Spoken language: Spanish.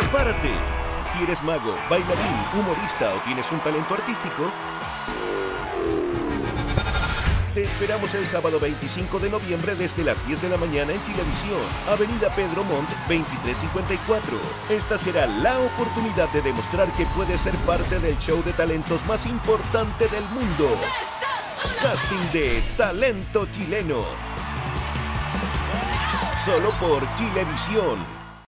prepárate. Si eres mago, bailarín, humorista o tienes un talento artístico, te esperamos el sábado 25 de noviembre desde las 10 de la mañana en Chilevisión, Avenida Pedro Montt 2354. Esta será la oportunidad de demostrar que puedes ser parte del show de talentos más importante del mundo. Casting de Talento Chileno. Solo por Chilevisión.